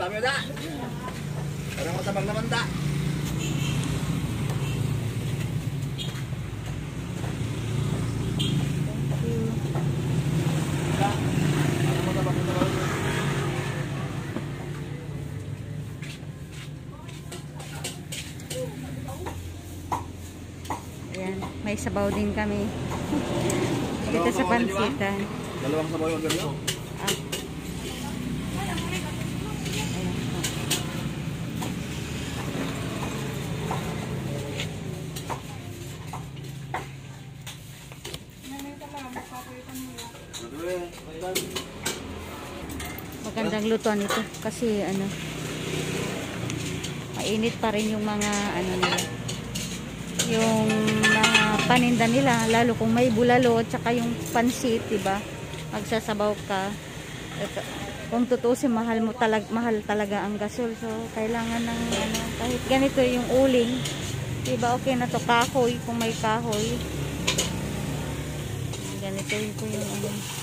dami na. Parang matabang naman da. Ayan, may sabaw din kami. Dito sa pansitan. Dalawang sabaw yung ganito. Magandang lutuan ito kasi ano mainit pa rin yung mga ano nila yung mga paninda nila. Lalo kung may bulalo at saka yung pansit diba magsasabaw ka. Ito, kung tutusin mahal mo talag mahal talaga ang gasol. So kailangan ng ano kahit ganito yung uling diba okay na to. Kahoy kung may kahoy. Ganito yung ano